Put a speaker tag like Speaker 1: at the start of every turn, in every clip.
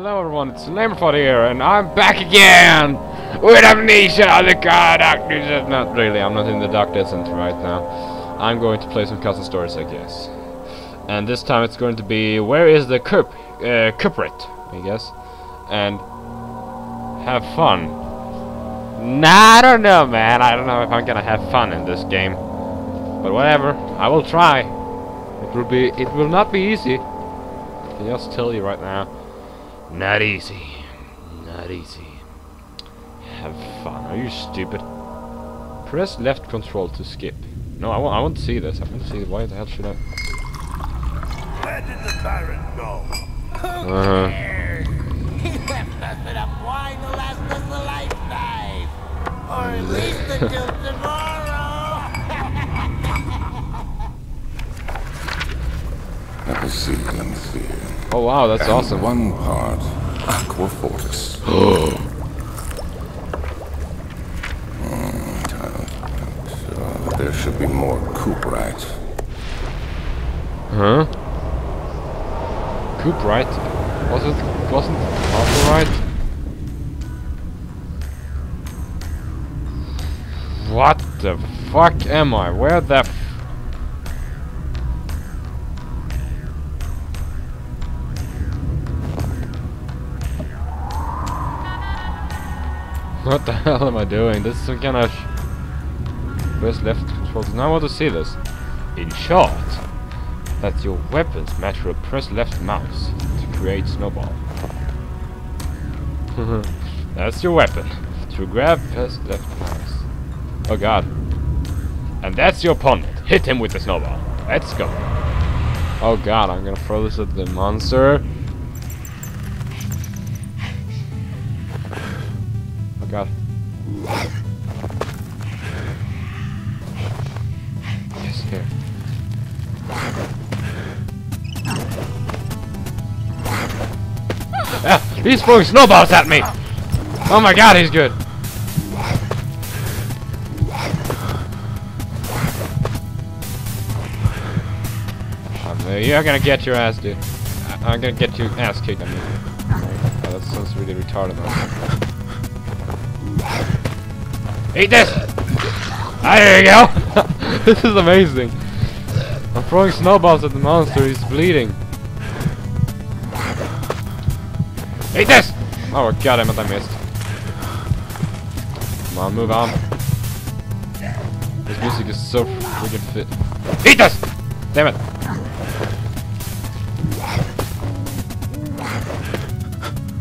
Speaker 1: Hello everyone, it's Lemurfot here, and I'm back again with Amnesia, the car doctor. Not really, I'm not in the dark descent right now. I'm going to play some Custom Stories, I guess. And this time it's going to be, where is the cup, uh, culprit, I guess. And have fun. Nah, I don't know, man. I don't know if I'm gonna have fun in this game. But whatever, I will try. It will be, it will not be easy. I can just tell you right now. Not easy. Not easy. Have fun. Are you stupid? Press left control to skip. No, I want, I want to see this. I want to see why the hell should I...
Speaker 2: Where did the Baron go?
Speaker 1: Uh-huh.
Speaker 3: He left us enough wine to last us a lifetime. Or at least until tomorrow.
Speaker 4: Never see them fear.
Speaker 1: Oh wow, that's
Speaker 4: And
Speaker 1: awesome.
Speaker 4: One part Aqua Fortis. Hmm, talent. There should be more Cuprite.
Speaker 1: Huh? Coop right? Was it wasn't right? What the fuck am I? Where the What the hell am I doing? This is some kind of press left control. Now I want to see this. In short, that your weapons match your press left mouse to create snowball. That's your weapon. To grab press left mouse. Oh god. And that's your opponent. Hit him with the snowball. Let's go. Oh god, I'm gonna throw this at the monster. He's throwing snowballs at me! Oh my god, he's good. Uh, you're gonna get your ass, dude. I'm gonna get your ass kicked. Oh, that sounds really retarded. Eat this! Ah, there you go! this is amazing. I'm throwing snowballs at the monster. He's bleeding. Eat this! Oh god damn it, I missed. Come on, move on. This music is so freaking fit. Eat this! Damn it!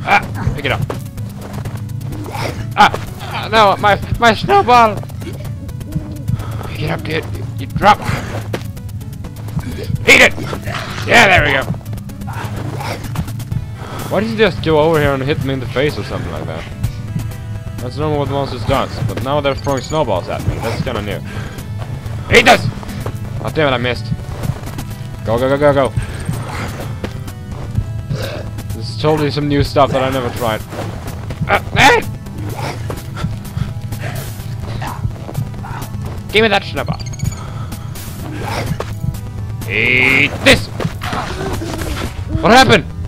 Speaker 1: Ah! Pick it up. Ah! ah no, my my snowball! Pick it up, dude. You, you drop. Eat it! Yeah, there we go. Why did you just go over here and hit me in the face or something like that? That's normally what monsters does, but now they're throwing snowballs at me. That's kinda new. Eat this! Oh damn it, I missed. Go, go, go, go, go. This is totally some new stuff that I never tried. Ah, ah! Give me that snowball. Eat this! What happened?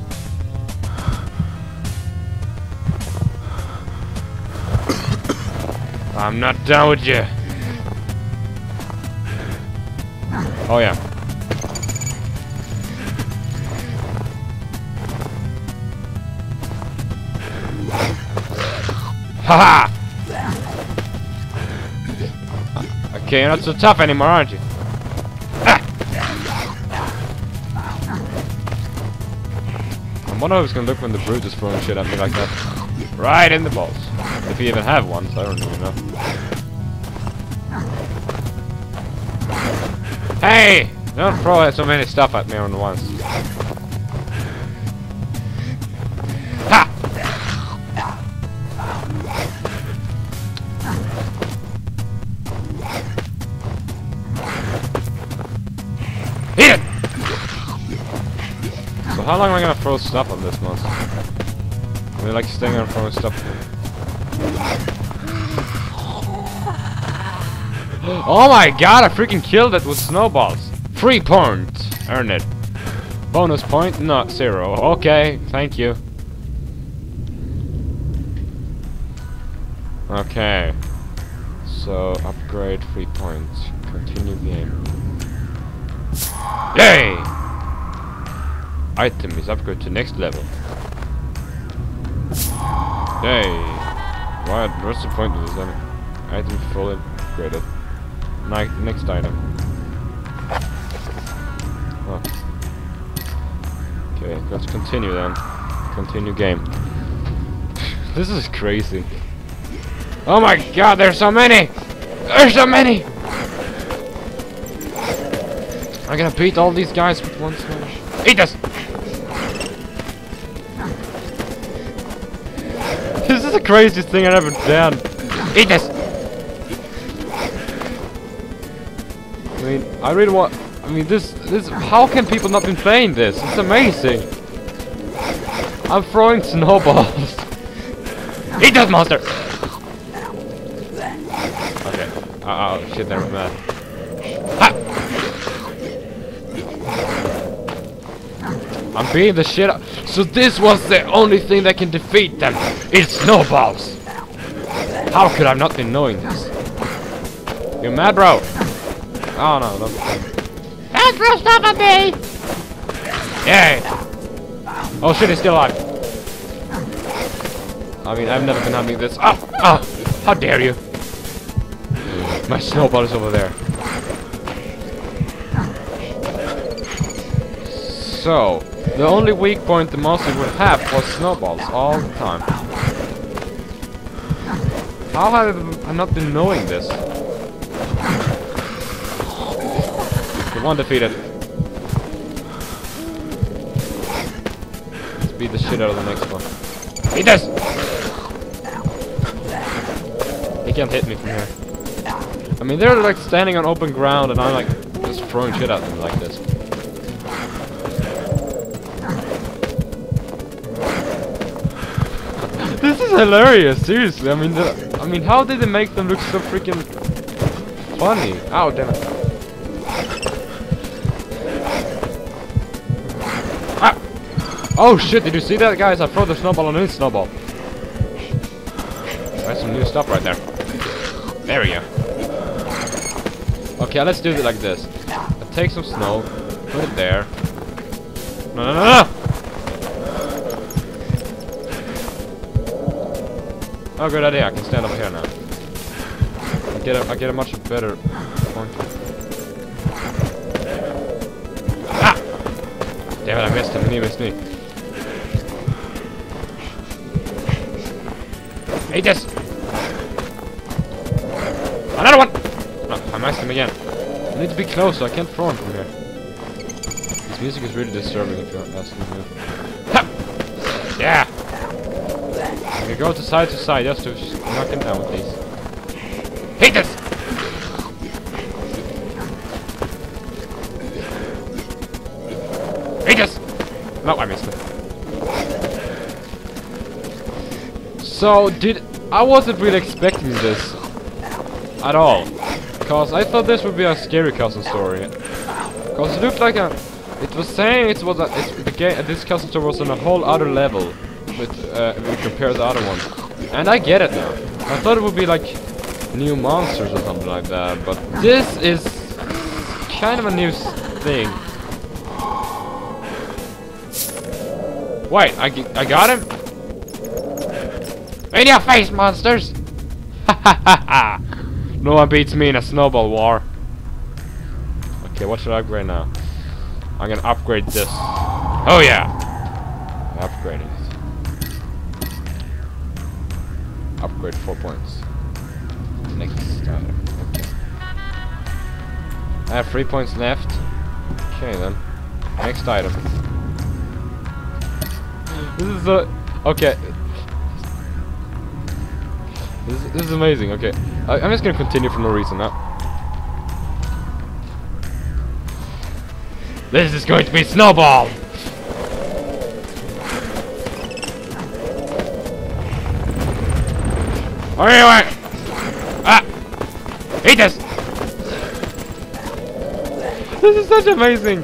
Speaker 1: I'm not done with you. Oh yeah. Haha! Okay, you're not so tough anymore, aren't you? Ah! I wonder how it's gonna look when the brute is throwing shit at me like that. Right in the balls. If you even have one, so I don't even know. Hey! Don't throw so many stuff at me on once. How long am I gonna throw stuff on this monster? I mean, like staying on throwing stuff. Oh my god, I freaking killed it with snowballs. Free point. Earn it. Bonus point? Not zero. Okay, thank you. Okay. So, upgrade free points. Continue game. Yay! Item is upgrade to next level. Yay! Why, what's the point of this item? Item fully upgraded. Next item. Oh. Okay, let's continue then. Continue game. this is crazy. Oh my god, there's so many! There's so many! I'm gonna beat all these guys with one smash. Eat this! This is the craziest thing I've ever done. Eat this! I really want... I mean, this... this. How can people not been playing this? It's amazing! I'm throwing snowballs! Eat this monster! Okay. Uh oh, shit, never mind. I'm beating the shit out. So this was the only thing that can defeat them. It's snowballs. How could I not be knowing this? You mad, bro? Oh no, don't.
Speaker 5: Don't throw stuff at me!
Speaker 1: Yay! Oh shit, he's still alive. I mean, I've never been having this. Ah! Ah! How dare you! My snowball is over there. So, the only weak point the monster would have was snowballs all the time. How have I not been knowing this? One defeated. Let's beat the shit out of the next one. Eat this! He can't hit me from here. I mean, they're like standing on open ground and I'm like just throwing shit at them like this. this is hilarious, seriously. I mean, I mean, how did they make them look so freaking funny? Ow, damn it. Oh shit, did you see that, guys? I throw the snowball on his snowball. That's some new stuff right there. There we go. Okay, let's do it like this. I take some snow, put it there. No, no, no, no! Oh, good idea. I can stand over here now. I get a, I get a much better point. Ah! Damn it! I missed him. He missed me. Again. I need to be close, so I can't throw him from here. This music is really disturbing if you're asking me. Ha! Yeah! I can go to side to side just to knock him down with these. Hit this! Hit this! No, I missed it. So, did... I wasn't really expecting this. At all. Because I thought this would be a scary custom story. Because it looked like a... It was saying it was a... It's, the game, this custom story was on a whole other level. With, uh, if we compare the other ones. And I get it now. I thought it would be like... New monsters or something like that. But this is... Kind of a new thing. Wait, I, I got him? In your face, monsters! Ha ha ha ha! No one beats me in a snowball war. Okay, what should I upgrade now? I'm gonna upgrade this. Oh yeah! I upgraded it. Upgrade four points. Next item. Okay. I have three points left. Okay then. Next item. This is a okay. This this is amazing. Okay, I, I'm just gonna continue for no reason now. This is going to be snowball. Anyway, ah, eat this. This is such amazing.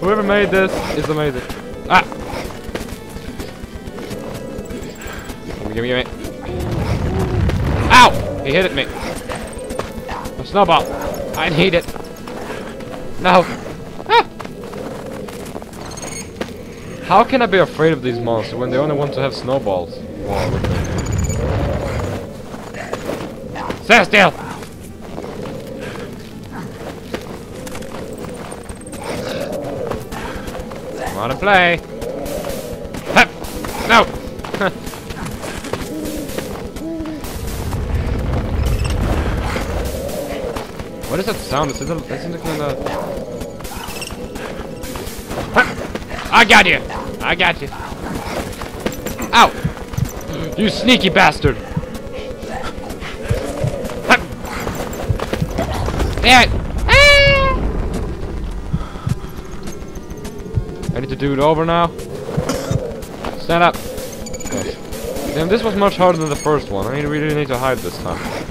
Speaker 1: Whoever made this is amazing. Ah. Gimme, gimme, gimme. He hit at me. A snowball. I need it. No. Ah! How can I be afraid of these monsters when they only want to have snowballs? Stand still! Want to play? What is that sound? Is it, a, isn't it kind of... I got you! I got you! Ow! You sneaky bastard! Hup! Damn! Ah! I need to do it over now. Stand up. Damn, this was much harder than the first one. I really need to hide this time.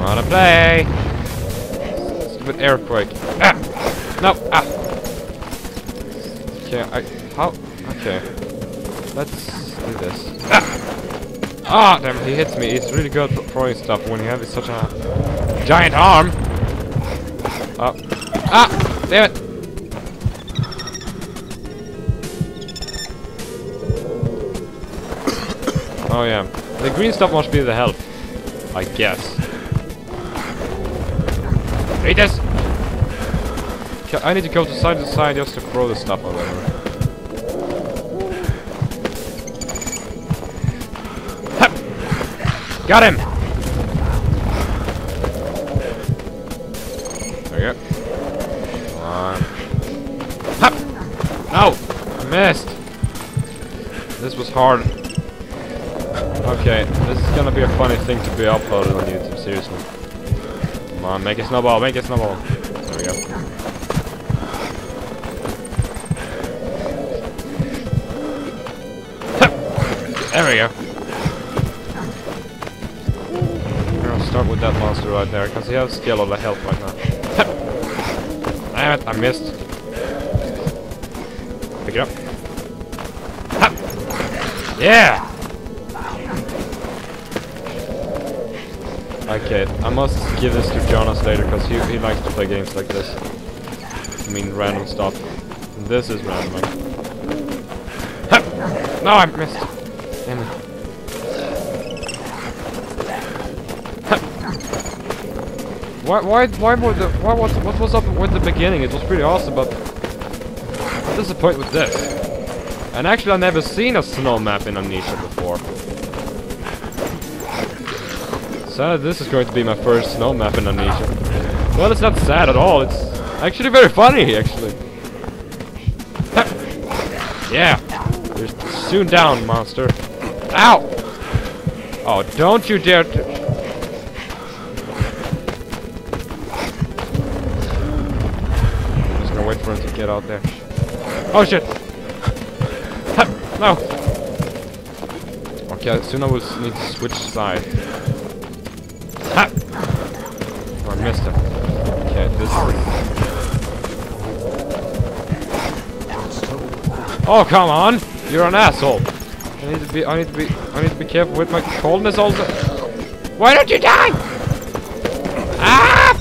Speaker 1: Wanna play? Stupid earthquake. Ah! No! Ah! Okay, I... How? Okay. Let's do this. Ah! Ah, damn he hits me. He's really good at throwing stuff when you have such a giant arm. Oh. Ah! Damn it! Oh yeah. The green stuff must be the health. I guess. Eat this! I need to go to side to side just to throw the stuff or whatever. Got him! There you go. Come on. Hup! No! I missed! This was hard. Okay, this is gonna be a funny thing to be uploaded on YouTube, seriously. Come on, make a snowball, make a snowball. There we go. There we go. I'll start with that monster right there, because he has skill of health right now. Damn it, I missed. Pick it up. Yeah! Okay, I must give this to Jonas later because he, he likes to play games like this. I mean, random stuff. This is random. No, I missed. Damn it. Why, why, why were the, why, what, what was up with the beginning? It was pretty awesome, but I'm disappointed with this? And actually, I've never seen a snow map in Amnesia before. Sad this is going to be my first snow map in Amnesia. Well, it's not sad at all. It's actually very funny, actually. yeah. You're soon down, monster. Ow! Oh, don't you dare to... I'm just gonna wait for him to get out there. Oh, shit! no! Okay, soon I will need to switch side. Oh, come on! You're an asshole! I need to be, I need to be, I need to be careful with my coldness also. Why don't you die? Ah!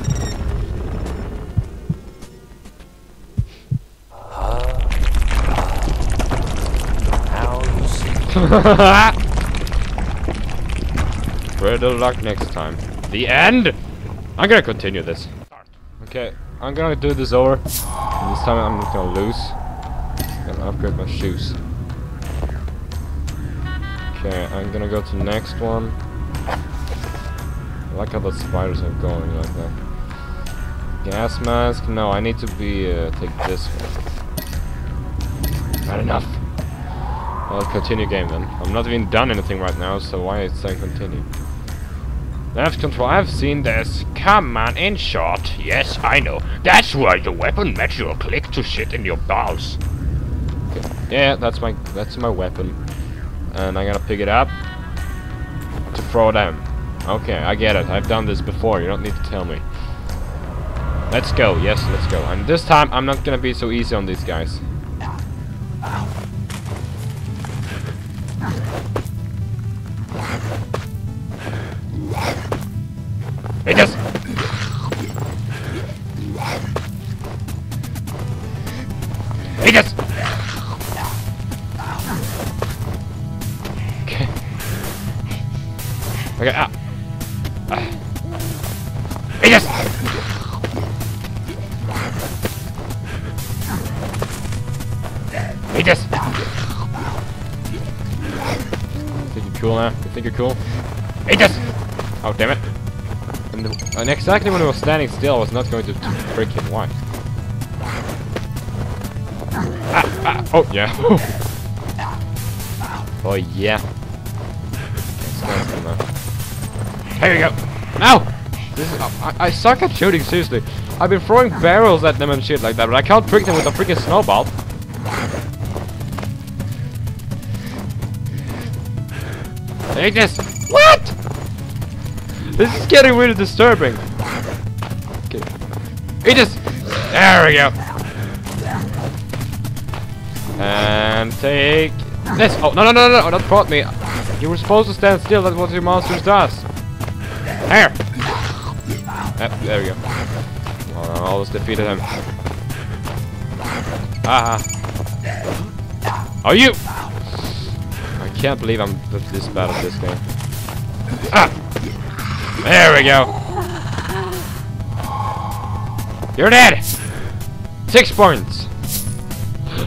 Speaker 1: Better luck next time. The end? I'm gonna continue this. Okay, I'm gonna do this over. And this time I'm not gonna lose. Upgrade my shoes. Okay, I'm gonna go to next one. I like how the spiders are going like that. Gas mask? No, I need to be, uh, take this one. Not enough. I'll continue game then. I'm not even done anything right now, so why is I continue? Left control, I've seen this. Come on, in short. Yes, I know. That's why the weapon match you click to shit in your balls. Yeah, that's my that's my weapon. And I gotta pick it up to throw them. Okay, I get it. I've done this before. You don't need to tell me. Let's go. Yes, let's go. And this time, I'm not gonna be so easy on these guys. It just... It just... Okay, ah. ah. Aegis! Aegis! Think you're cool now? You think you're cool? Aegis! Oh, damn it. And, the, and exactly when I was standing still, I was not going to, to break him. Why? Ah, ah, oh, yeah. oh, yeah. Here you go. This is, I, I suck at shooting, seriously. I've been throwing barrels at them and shit like that, but I can't prick them with a freaking snowball. Take this! What? This is getting really disturbing. Okay. Eat this! There we go. And take this. Oh, no, no, no, no, no, that caught me. You were supposed to stand still. That's what your monsters does. There. Yep, there we go. Well, I almost defeated him. Aha. are you! I can't believe I'm this bad at this game. Ah! There we go. You're dead! Six points!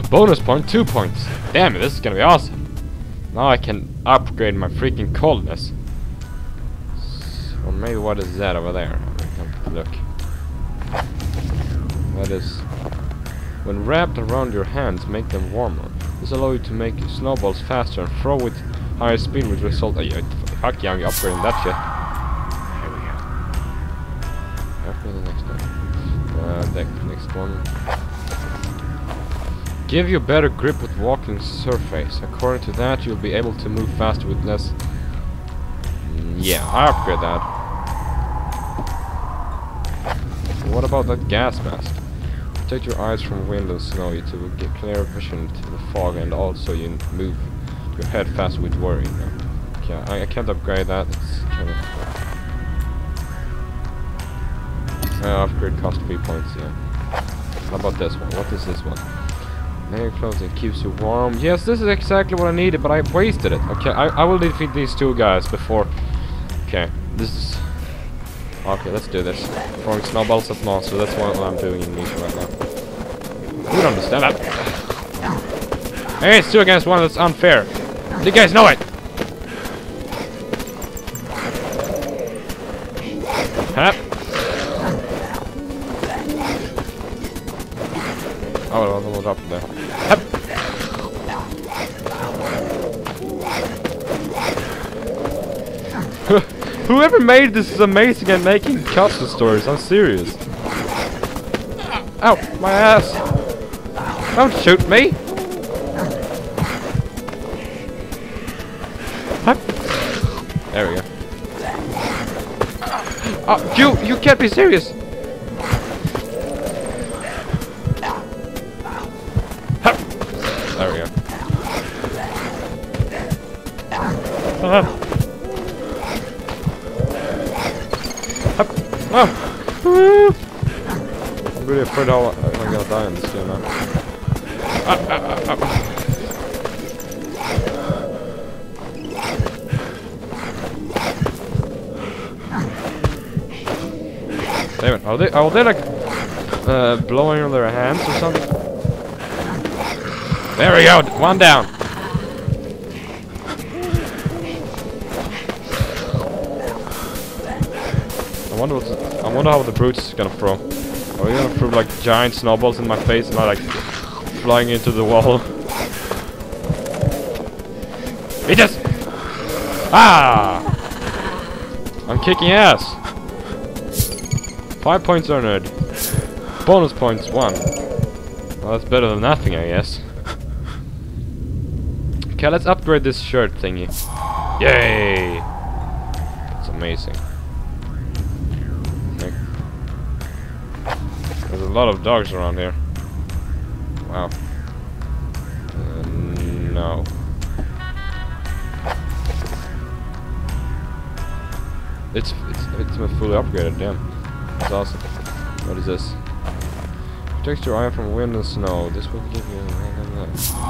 Speaker 1: Bonus point, two points. Damn it, this is gonna be awesome. Now I can upgrade my freaking coldness. Or maybe what is that over there? Look. That is... When wrapped around your hands, make them warmer. This allows you to make snowballs faster and throw with higher speed which result... Uh, fuck yeah, I'm upgrading that shit. Here we go. After the next one. Uh, the next one. Give you better grip with walking surface. According to that, you'll be able to move faster with less... Yeah, I upgrade that. What about that gas mask? Protect your eyes from wind and snow. You get clear vision to the fog and also you move your head faster with worry. Okay, I, I can't upgrade that. It's kind of... Uh, upgrade cost 3 points, yeah. How about this one? What is this one? Layer clothing keeps you warm. Yes, this is exactly what I needed, but I wasted it. Okay, I, I will defeat these two guys before... Okay, this is... Okay, let's do this. Throwing snowballs at monster, that's what I'm doing Amnesia right now. You don't understand that. Hey, it's two against one, that's unfair. You guys know it! Huh? Oh, we'll drop it there. Whoever made this is amazing at making custom stories, I'm serious. Ow, my ass! Don't shoot me! There we go. Oh, you, you can't be serious! There we go. Hup. Oh. I'm really afraid how I'm gonna die in this game. Ah, ah, ah, ah. Damn it, are they, are they like uh, blowing on their hands or something? There we go, one down. I wonder how the brutes gonna throw. Are we gonna throw like giant snowballs in my face and I like flying into the wall? It just Ah! I'm kicking ass. Five points earned. Bonus points one. Well, that's better than nothing, I guess. okay, let's upgrade this shirt thingy. Yay! That's amazing. Lot of dogs around here. Wow. Uh, no. It's it's it's fully upgraded, damn. That's awesome. What is this? Protects your eye from wind and snow. This will give you...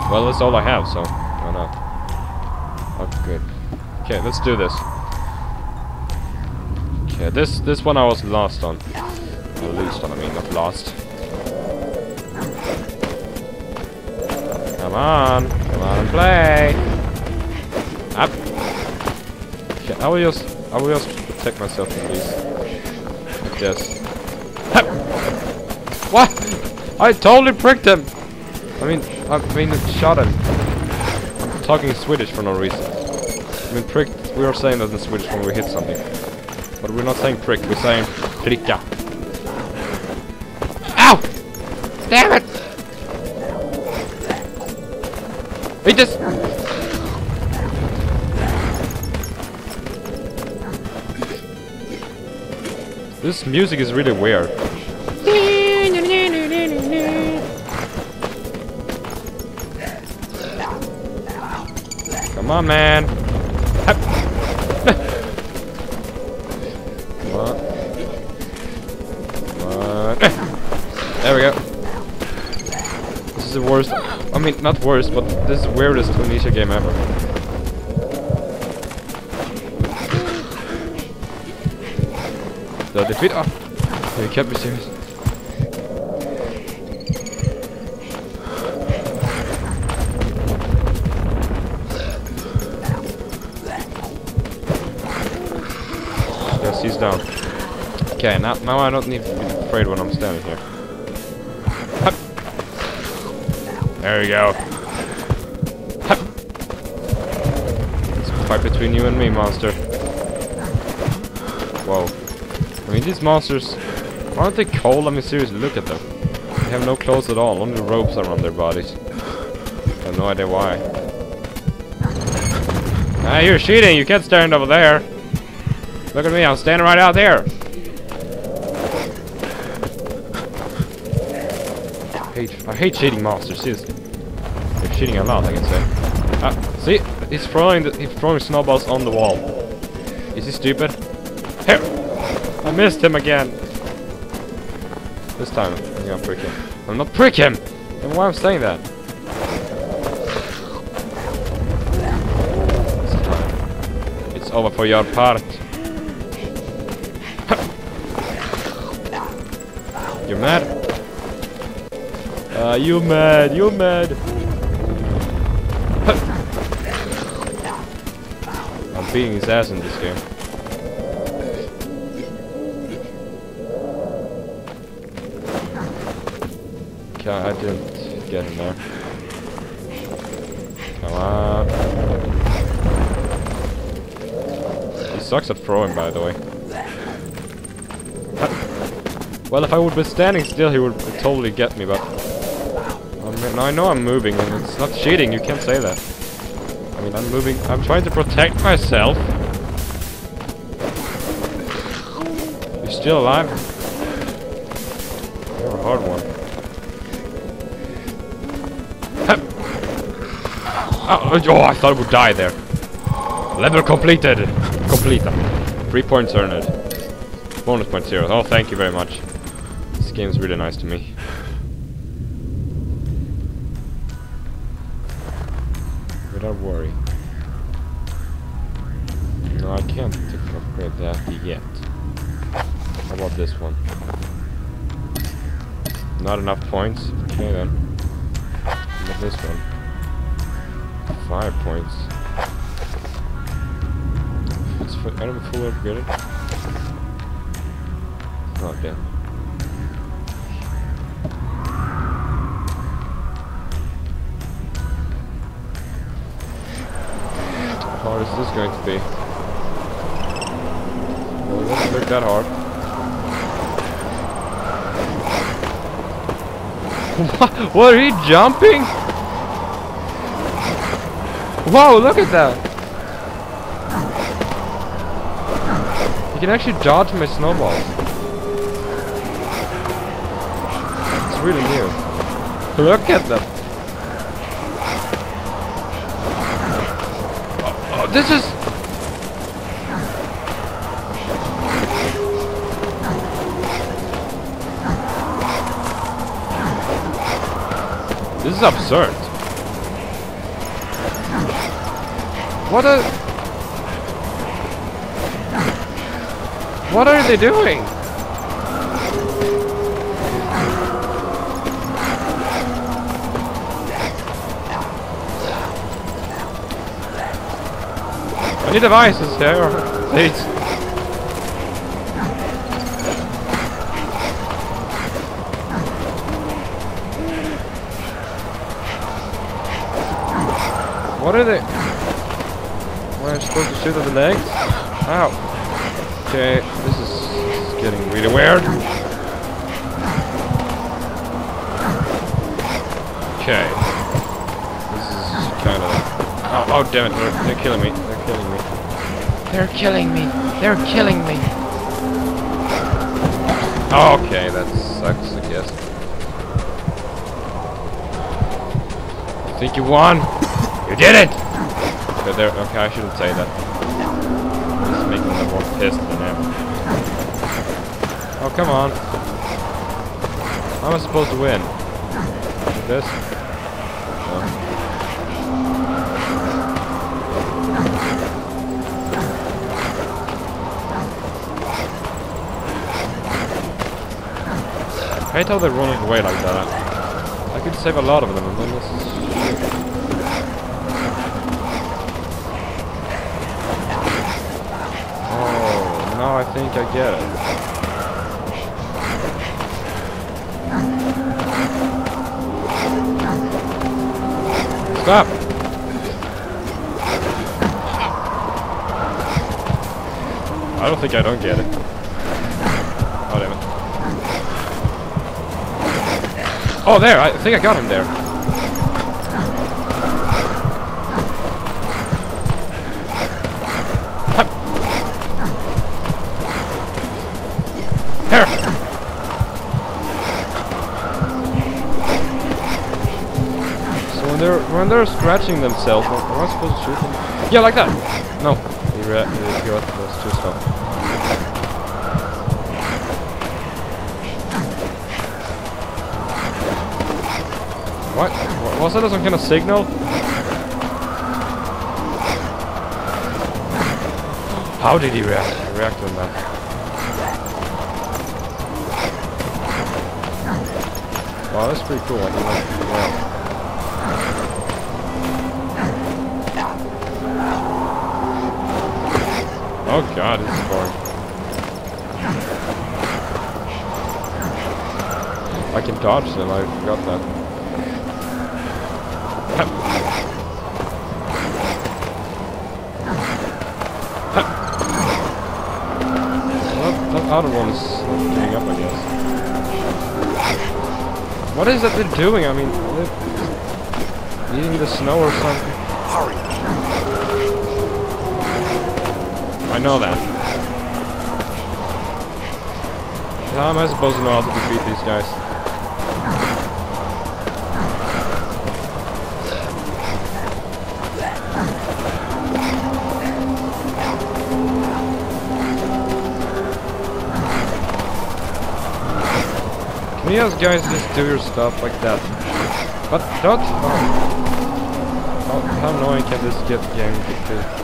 Speaker 1: Well, that's all I have, so why not? Oh, good. Okay, let's do this. Okay, this this one I was lost on. Or least on, I mean, not lost. Come on, come on and play. Up. Okay, I will just I will just protect myself from these. This. Hup. What? I totally pricked him. I mean, I mean, shot him. I'm talking Swedish for no reason. I mean, pricked. We are saying that in Swedish when we hit something, but we're not saying prick. We're saying pricka. Damn it! He just. This music is really weird. Come on, man. Mean, not worst, but this is weirdest Amnesia game ever. The defeat. Oh, you can't be serious. Yes, he's down. Okay, now, now I don't need to be afraid when I'm standing here. There we go. It's a fight between you and me, monster. Whoa. I mean, these monsters... Aren't they cold? I mean, seriously, look at them. They have no clothes at all, only ropes around their bodies. I have no idea why. Ah, you're cheating! You can't stand over there! Look at me, I'm standing right out there! Hate, I hate cheating monsters, seriously. They're cheating a lot, I can say. Ah, see? He's throwing, the, he's throwing snowballs on the wall. Is he stupid? Here! I missed him again! This time, I'm gonna prick him. I'm not prick him! And why I'm saying that? It's over for your part. You're mad? Uh, you mad, you mad. I'm beating his ass in this game. Okay, I didn't get in there. Come on. He sucks at throwing, by the way. Well, if I would be standing still, he would totally get me, but... I, I know I'm moving, and it's not cheating, you can't say that. I mean, I'm moving... I'm trying to protect myself. You're still alive? You're a hard one. Oh, oh, I thought I would die there. Level completed! Complete. Three points earned. Bonus point zero. Oh, thank you very much. This game's really nice to me. Worry. No, I can't upgrade that yet. How about this one? Not enough points? Okay then. How about this one? Five points. It's for enemy full upgraded. Not dead. Going to be? Well, it doesn't look that hard. what? What are you jumping? Whoa, look at that! You can actually dodge my snowballs. It's really new. Look at them. This is... This is absurd. What a... What are they doing? Need devices here, please. What are they? Supposed to shoot at the legs? Ow. Okay, this is getting really weird. Okay. This is kind of... Oh, oh damn it, they're, they're killing me. They're killing me. They're killing me. They're killing me. Okay, that sucks, I guess. You think you won? You did it! Okay, there, okay, I shouldn't say that. Just making them more pissed than ever. Oh, come on. How am I supposed to win? This? No. I hate how they're running away like that. I could save a lot of them and then this is... Oh, now I think I get it. Stop! I don't think I don't get it. Oh, there! I think I got him there. So when they're when they're scratching themselves, am I supposed to shoot them? Yeah, like that. No. What? Wa- Was that some kind of signal? How did he react? React on that? Wow, that's pretty cool. Like, yeah. Oh god, this is boring. I can dodge them, I forgot that. Well, that other one is getting up, I guess. What is that they're doing? I mean, they're eating the snow or something.
Speaker 2: Hurry!
Speaker 1: I know that. How am I supposed to know how to defeat these guys? You guys just do your stuff like that? But don't... Oh. How annoying can this get game be?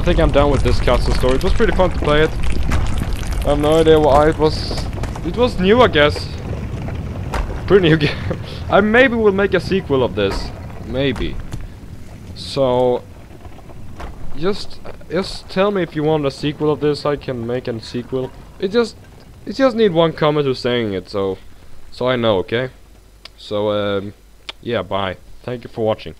Speaker 1: I think I'm done with this custom story. It was pretty fun to play it. I have no idea why it was. It was new, I guess. Pretty new game. I maybe will make a sequel of this. Maybe. So, just just tell me if you want a sequel of this. I can make a sequel. It just it just need one comment who's saying it, so so I know. Okay. So um, yeah. Bye. Thank you for watching.